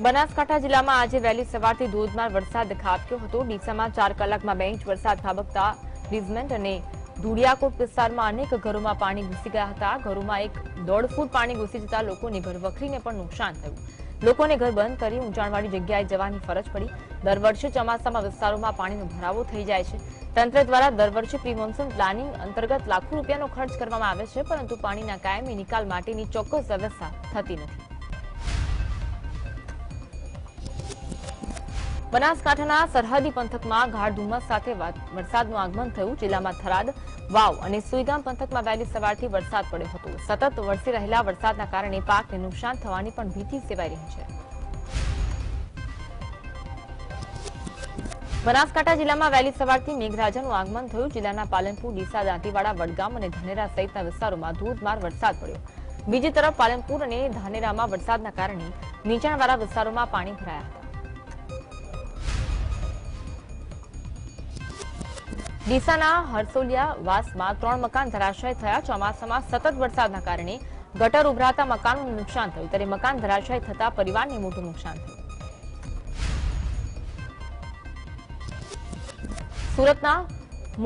બનાસકાંઠા જિલ્લામાં આજે વહેલી સવારથી ધોધમાર વરસાદ ખાબક્યો હતો. ડીસામાં ચાર કલાકમાં બે ઇંચ વરસાદ ખાબકતા રિઝમેન્ટ અને ધુડિયાકોટ વિસ્તારમાં અનેક ઘરોમાં પાણી ઘૂસી ગયા હતા. ઘરોમાં એક દોઢ ફૂટ પાણી ઘૂસી જતા લોકોની ઘરવખરીને પણ નુકસાન થયું. લોકોને ઘર બંધ કરી ઊંચાણવાળી જગ્યાએ જવાની ફરજ પડી. દર વર્ષે ચોમાસામાં વિસ્તારોમાં પાણીનો ભરાવો થઈ જાય છે. તંત્ર દ્વારા દર વર્ષે પ્રી પ્લાનિંગ અંતર્ગત લાખો રૂપિયાનો ખર્ચ કરવામાં આવે છે, પરંતુ પાણીના કાયમી નિકાલ માટેની ચોક્કસ વ્યવસ્થા થતી નથી. બનાસકાંઠાના સરહદી પંથકમાં ગાઢ ધુમ્મસ સાથે વરસાદનું આગમન થયું. જિલ્લામાં થરાદ, વાવ અને સુઈગામ પંથકમાં વહેલી સવારથી વરસાદ પડ્યો હતો. સતત વરસી રહેલા વરસાદના કારણે પાકને નુકસાન થવાની પણ ભીતિ સેવાઈ રહી છે. બનાસકાંઠા જિલ્લામાં વહેલી સવારથી મેઘરાજાનું આગમન થયું. જિલ્લાના પાલનપુર, ડીસા, દાંતીવાડા, વડગામ અને ધાનેરા સહિતના વિસ્તારોમાં ધોધમાર વરસાદ પડ્યો. બીજી તરફ પાલનપુર અને ધાનેરામાં વરસાદના કારણે નીચાણવાળા વિસ્તારોમાં પાણી ભરાયા હતા. ડીસાના હરસોલિયા વાસમાં ત્રણ મકાન ધરાશય થયા. ચોમાસામાં સતત વરસાદના કારણે ગટર ઉભરાતા મકાનનું નુકસાન થયું. ત્યારે મકાન ધરાશય થતા પરિવારને મોટું નુકસાન થયું. સુરતના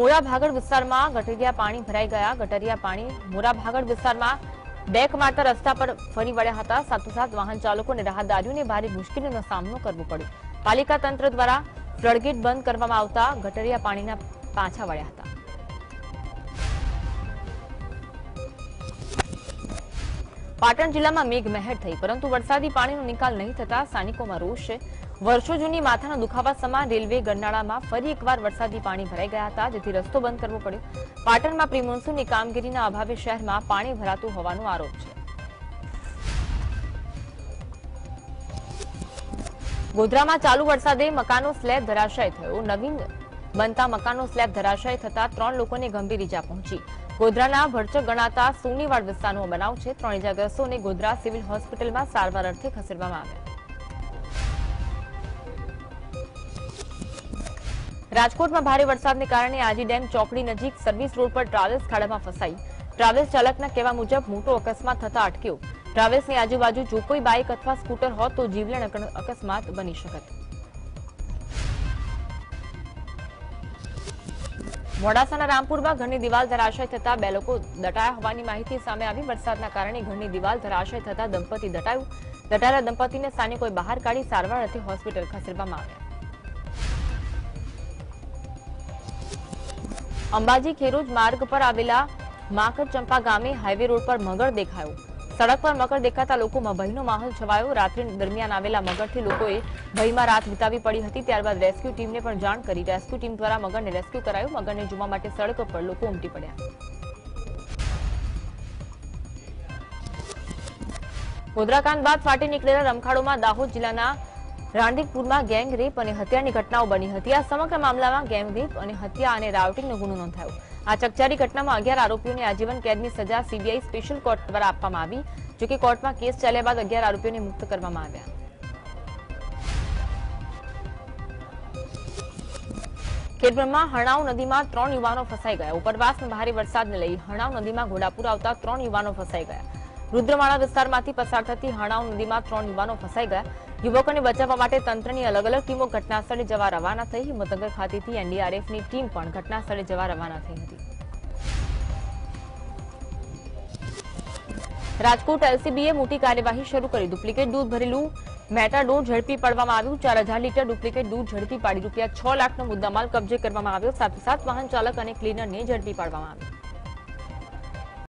મોરા વિસ્તારમાં ગટરિયા પાણી ભરાઈ ગયા. ગટરિયા પાણી મોરા ભાગળ વિસ્તારમાં બેક મારતા રસ્તા પર ફરી વળ્યા હતા. સાથોસાથ વાહન ચાલકો અને રાહદારીઓને ભારે મુશ્કેલીનો સામનો કરવો પડ્યો. પાલિકા તંત્ર દ્વારા ફ્લડગેટ બંધ કરવામાં આવતા ગટરિયા પાણીના પાછા વળ્યા હતા. પાટણ જિલ્લામાં મેઘમહેર થઈ, પરંતુ વરસાદી પાણીનો નિકાલ નહીં થતા સ્થાનિકોમાં રોષ છે. વર્ષો જૂની માથાના દુખાવા સમાન રેલવે ગરનાળામાં ફરી એકવાર વરસાદી પાણી ભરાઈ ગયા હતા, જેથી રસ્તો બંધ કરવો પડ્યો. પાટણમાં પ્રિમોન્સૂનની કામગીરીના અભાવે શહેરમાં પાણી ભરાતું હોવાનો આરોપ છે. ગોધરામાં ચાલુ વરસાદે મકાનો સ્લેબ ધરાશાય થયો. નવીન બનતા મકાનનો સ્લેબ ધરાશાય થતા ત્રણ લોકોને ગંભીર ઇજા પહોંચી. ગોધરાના ભરચક ગણાતા સોનીવાડ વિસ્તારનો બનાવ છે. ત્રણ ઇજાગ્રસ્તોને ગોધરા સિવિલ હોસ્પિટલમાં સારવાર અર્થે ખસેડવામાં આવ્યા. રાજકોટમાં ભારે વરસાદને કારણે આજી ડેમ ચોકડી નજીક સર્વિસ રોડ પર ટ્રાવેલ્સ ખાડામાં ફસાઈ. ટ્રાવેલ્સ ચાલકના કહેવા મુજબ મોટો અકસ્માત થતા અટક્યો. ટ્રાવેલ્સની આજુબાજુ જો કોઈ બાઇક અથવા સ્કૂટર હોત તો જીવલેણ અકસ્માત બની શકત. મોડાસાના રામપુરમાં ઘરની દિવાલ ધરાશય થતા બે લોકો દટાયા હોવાની માહિતી સામે આવી. વરસાદના કારણે ઘરની દિવાલ ધરાશય થતા દંપતી દટાયું. દટાયેલા દંપતીને સ્થાનિકોએ બહાર કાઢી સારવાર અર્થે હોસ્પિટલ ખસેડવામાં આવ્યા. અંબાજી ખેરોજ માર્ગ પર આવેલા માકડ ચંપા ગામે હાઈવે રોડ પર મગર દેખાયો. સડક પર મગર દેખાતા લોકોમાં ભયનો માહોલ છવાયો. રાત્રિ દરમિયાન આવેલા મગરથી લોકોએ ભયમાં રાત વિતાવી પડી હતી. ત્યારબાદ રેસ્ક્યુ ટીમને પણ જાણ કરી. રેસ્ક્યુ ટીમ દ્વારા મગરને રેસ્ક્યુ કરાયો. મગરને જોવા માટે સડક પર લોકો ઉમટી પડ્યા. ગોધરાકાંડ બાદ ફાટી નીકળેલા રમખાડોમાં દાહોદ જિલ્લાના રાણદીપુરમાં ગેંગ રેપ અને હત્યાની ઘટનાઓ બની હતી. આ સમગ્ર મામલામાં ગેંગ રેપ અને હત્યા અને રાઉટિંગનો ગુનો નોંધાયો. આ ચકચારી ઘટનામાં અગિયાર આરોપીઓને આજીવન કેદની સજા સીબીઆઈ સ્પેશિયલ કોર્ટ દ્વારા આપવામાં આવી, જોકે કોર્ટમાં કેસ ચાલ્યા બાદ અગિયાર આરોપીઓને મુક્ત કરવામાં આવ્યા. ખેડબ્રહ્મા હણાવ નદીમાં ત્રણ યુવાનો ફસાઈ ગયા. ઉપરવાસમાં ભારે વરસાદને લઈ હણાવ નદીમાં ઘોડાપુર આવતા ત્રણ યુવાનો ફસાઈ ગયા. રુદ્રમાળા વિસ્તારમાંથી પસાર થતી હણાવ નદીમાં ત્રણ યુવાનો ફસાઈ ગયા. યુવકોને બચાવવા માટે તંત્રની અલગ અલગ ટીમો ઘટનાસ્થળે જવા રવાના થઈ. હિંમતનગર ખાતેથી એનડીઆરએફની ટીમ પણ ઘટનાસ્થળે જવા રવાના થઈ હતી. રાજકોટ એલસીબીએ મોટી કાર્યવાહી શરૂ કરી. ડુપ્લિકેટ દૂધ ભરેલું મેટાડોર ઝડપી પાડવામાં આવ્યું. ચાર હજાર લીટર ડુપ્લિકેટ દૂધ ઝડપી પાડી રૂપિયા છ લાખનો મુદ્દામાલ કબજે કરવામાં આવ્યો. સાથે સાથોસાથ વાહન ચાલક અને ક્લીનરને ઝડપી પાડવામાં આવ્યો.